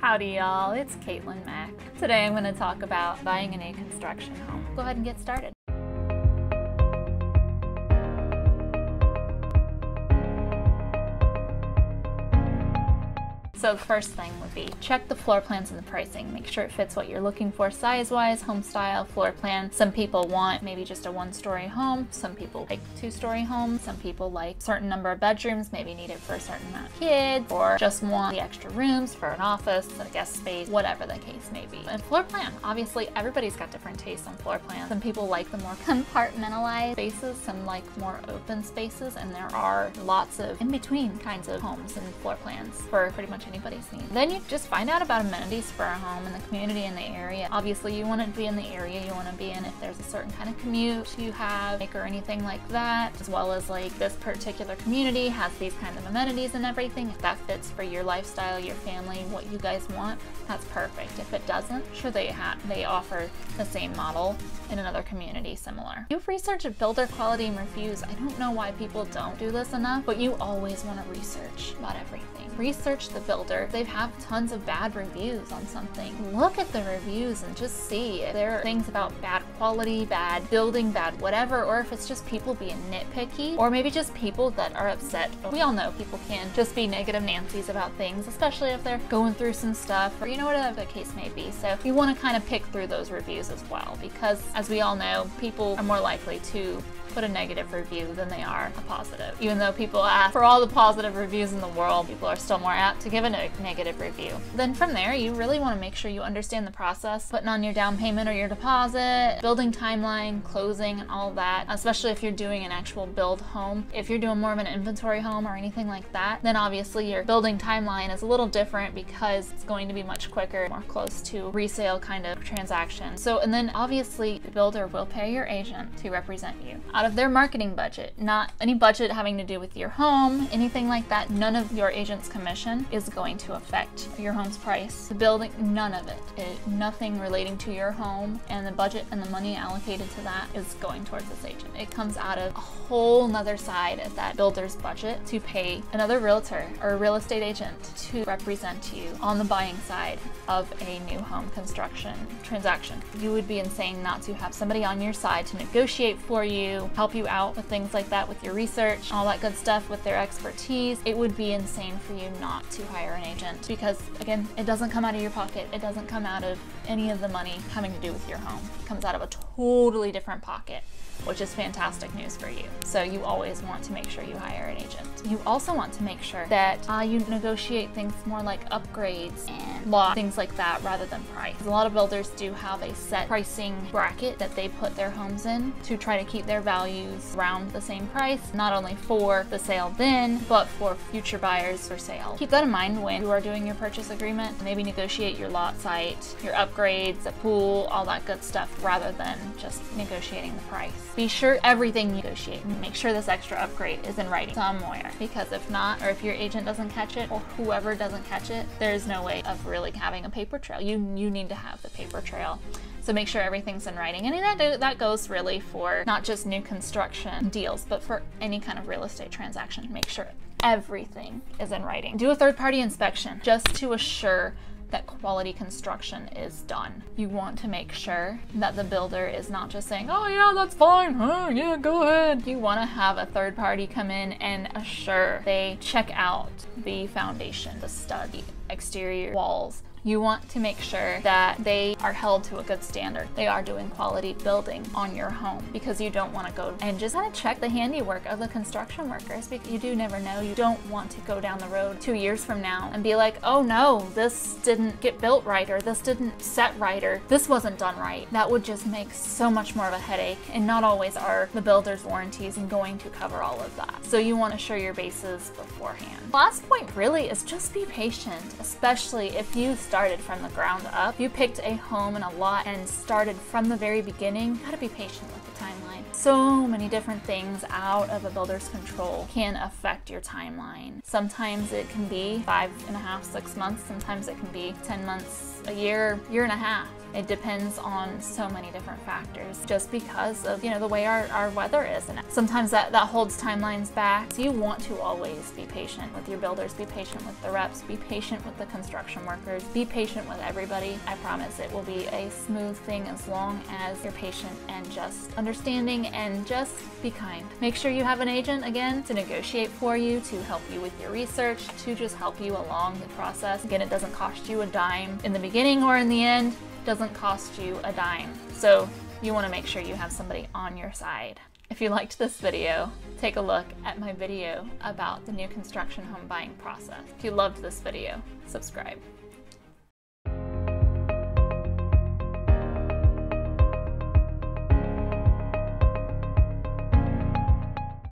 Howdy y'all, it's Kaitlyn Meck. Today I'm going to talk about buying a new construction home. Go ahead and get started. So the first thing would be check the floor plans and the pricing. Make sure it fits what you're looking for size-wise, home style, floor plan. Some people want maybe just a one-story home. Some people like two-story homes. Some people like certain number of bedrooms, maybe need it for a certain amount of kids, or just want the extra rooms for an office, a guest space, whatever the case may be. And floor plan, obviously everybody's got different tastes on floor plans. Some people like the more compartmentalized spaces, some like more open spaces, and there are lots of in-between kinds of homes and floor plans for pretty much anybody's needs. Then you just find out about amenities for a home in the community in the area. Obviously you want to be in the area you want to be in if there's a certain kind of commute you have or anything like that, as well as like this particular community has these kinds of amenities and everything. If that fits for your lifestyle, your family, what you guys want, that's perfect. If it doesn't, sure they have they offer the same model in another community similar. You've researched builder quality and reviews. I don't know why people don't do this enough, but you always want to research about everything. Research the builder. They have tons of bad reviews on something. Look at the reviews and just see if there are things about bad quality, bad building, bad whatever, or if it's just people being nitpicky, or maybe just people that are upset. We all know people can just be negative Nancy's about things, especially if they're going through some stuff, or you know, whatever the case may be. So you want to kind of pick through those reviews as well, because as we all know, people are more likely to put a negative review than they are a positive. Even though people ask for all the positive reviews in the world, people are still more apt to give a negative review. Then from there, you really want to make sure you understand the process, putting on your down payment or your deposit, building timeline, closing, and all that, especially if you're doing an actual build home. If you're doing more of an inventory home or anything like that, then obviously your building timeline is a little different because it's going to be much quicker, more close to resale kind of transaction. So, and then obviously the builder will pay your agent to represent you out of their marketing budget, not any budget having to do with your home, anything like that. None of your agent's commission is going to affect your home's price. The building, none of it. it. Nothing relating to your home and the budget and the money allocated to that is going towards this agent. It comes out of a whole nother side of that builder's budget to pay another realtor or real estate agent to represent you on the buying side of a new home construction transaction. You would be insane not to have somebody on your side to negotiate for you, help you out with things like that with your research, all that good stuff with their expertise, it would be insane for you not to hire an agent because again, it doesn't come out of your pocket. It doesn't come out of any of the money having to do with your home. It comes out of a totally different pocket which is fantastic news for you. So you always want to make sure you hire an agent. You also want to make sure that uh, you negotiate things more like upgrades and law, things like that rather than price. A lot of builders do have a set pricing bracket that they put their homes in to try to keep their values around the same price, not only for the sale then, but for future buyers for sale. Keep that in mind when you are doing your purchase agreement. Maybe negotiate your lot site, your upgrades, a pool, all that good stuff rather than just negotiating the price. Be sure everything you negotiate, make sure this extra upgrade is in writing somewhere because if not, or if your agent doesn't catch it or whoever doesn't catch it, there's no way of really having a paper trail. You, you need to have the paper trail. So make sure everything's in writing. And that, that goes really for not just new construction deals, but for any kind of real estate transaction. Make sure everything is in writing. Do a third party inspection just to assure that quality construction is done. You want to make sure that the builder is not just saying, oh yeah, that's fine, huh, yeah, go ahead. You want to have a third party come in and assure they check out the foundation, the stud, the exterior walls, you want to make sure that they are held to a good standard. They are doing quality building on your home because you don't want to go and just kind of check the handiwork of the construction workers because you do never know. You don't want to go down the road two years from now and be like, oh no, this didn't get built right or this didn't set right or this wasn't done right. That would just make so much more of a headache and not always are the builder's warranties and going to cover all of that. So you want to show your bases beforehand. Last point really is just be patient, especially if you started from the ground up. You picked a home and a lot and started from the very beginning. You gotta be patient with the timeline. So many different things out of a builder's control can affect your timeline. Sometimes it can be five and a half, six months. Sometimes it can be 10 months, a year, year and a half It depends on so many different factors just because of, you know, the way our, our weather is. And sometimes that, that holds timelines back. So you want to always be patient with your builders, be patient with the reps, be patient with the construction workers, be patient with everybody. I promise it will be a smooth thing as long as you're patient and just understanding and just be kind. Make sure you have an agent again to negotiate for you, to help you with your research, to just help you along the process. Again, it doesn't cost you a dime in the beginning or in the end doesn't cost you a dime. So you want to make sure you have somebody on your side. If you liked this video, take a look at my video about the new construction home buying process. If you loved this video, subscribe.